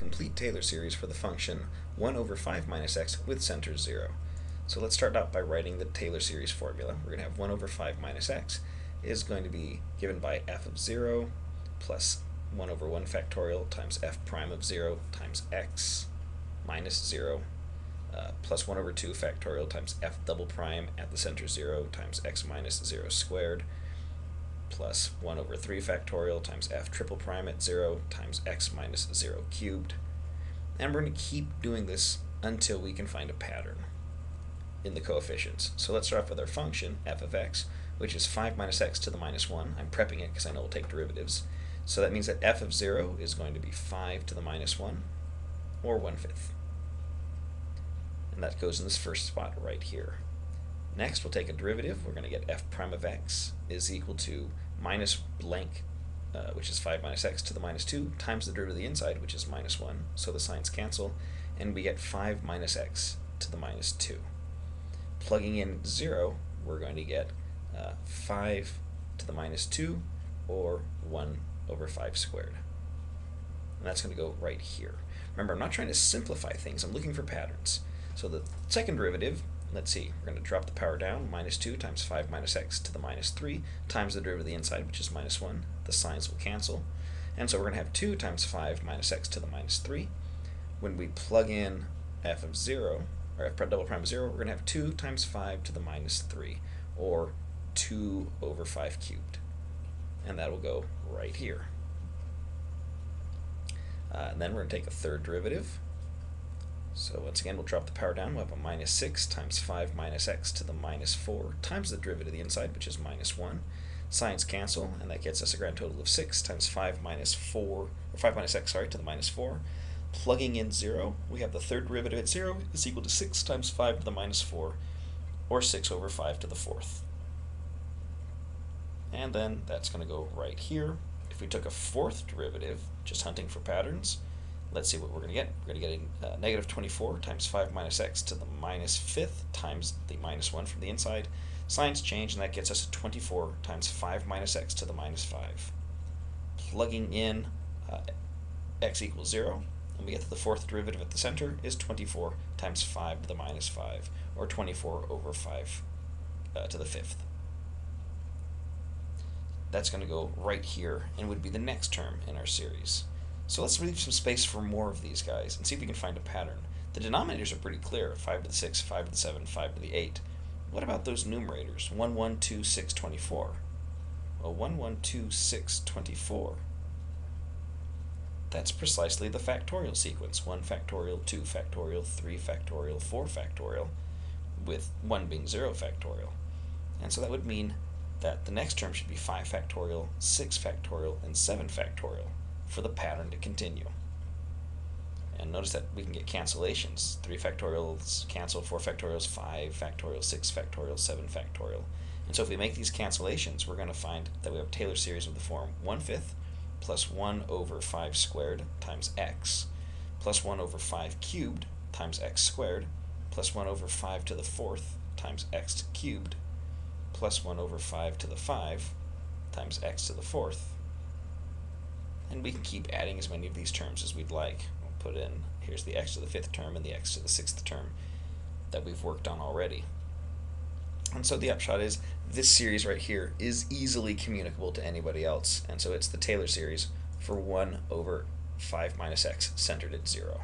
complete Taylor series for the function 1 over 5 minus x with center 0. So let's start out by writing the Taylor series formula. We're going to have 1 over 5 minus x is going to be given by f of 0 plus 1 over 1 factorial times f prime of 0 times x minus 0 uh, plus 1 over 2 factorial times f double prime at the center 0 times x minus 0 squared plus 1 over 3 factorial times f triple prime at 0 times x minus 0 cubed. And we're going to keep doing this until we can find a pattern in the coefficients. So let's start off with our function, f of x, which is 5 minus x to the minus 1. I'm prepping it because I know we'll take derivatives. So that means that f of 0 is going to be 5 to the minus 1, or 1 fifth. And that goes in this first spot right here. Next, we'll take a derivative. We're going to get f prime of x is equal to minus blank, uh, which is 5 minus x to the minus 2, times the derivative of the inside, which is minus 1. So the signs cancel, and we get 5 minus x to the minus 2. Plugging in 0, we're going to get uh, 5 to the minus 2, or 1 over 5 squared. And that's going to go right here. Remember, I'm not trying to simplify things. I'm looking for patterns. So the second derivative let's see, we're going to drop the power down, minus 2 times 5 minus x to the minus 3 times the derivative of the inside, which is minus 1. The signs will cancel. And so we're going to have 2 times 5 minus x to the minus 3. When we plug in f of 0, or f double prime of 0, we're going to have 2 times 5 to the minus 3, or 2 over 5 cubed. And that will go right here. Uh, and then we're going to take a third derivative, so once again, we'll drop the power down. We'll have a minus 6 times 5 minus x to the minus 4 times the derivative of the inside, which is minus 1. Signs cancel, and that gets us a grand total of 6 times 5 minus 4, or 5 minus x, sorry, to the minus 4. Plugging in 0, we have the third derivative at 0 is equal to 6 times 5 to the minus 4, or 6 over 5 to the fourth. And then that's going to go right here. If we took a fourth derivative, just hunting for patterns, let's see what we're going to get. We're going to get a uh, negative 24 times 5 minus x to the minus fifth times the minus 1 from the inside. Signs change, and that gets us 24 times 5 minus x to the minus 5. Plugging in uh, x equals 0, and we get that the fourth derivative at the center is 24 times 5 to the minus 5, or 24 over 5 uh, to the fifth. That's going to go right here and would be the next term in our series. So let's leave some space for more of these guys and see if we can find a pattern. The denominators are pretty clear, 5 to the 6, 5 to the 7, 5 to the 8. What about those numerators, 1, 1, 2, 6, 24? Well, 1, 1, 2, 6, 24. That's precisely the factorial sequence, 1 factorial, 2 factorial, 3 factorial, 4 factorial, with 1 being 0 factorial. And so that would mean that the next term should be 5 factorial, 6 factorial, and 7 factorial for the pattern to continue. And notice that we can get cancellations. 3 factorials cancel, 4 factorials, 5 factorial, 6 factorial, 7 factorial. And so if we make these cancellations, we're going to find that we have Taylor series of the form 1 fifth plus 1 over 5 squared times x plus 1 over 5 cubed times x squared plus 1 over 5 to the fourth times x cubed plus 1 over 5 to the 5 times x to the fourth and we can keep adding as many of these terms as we'd like. We'll put in, here's the x to the fifth term and the x to the sixth term that we've worked on already. And so the upshot is this series right here is easily communicable to anybody else. And so it's the Taylor series for 1 over 5 minus x centered at 0.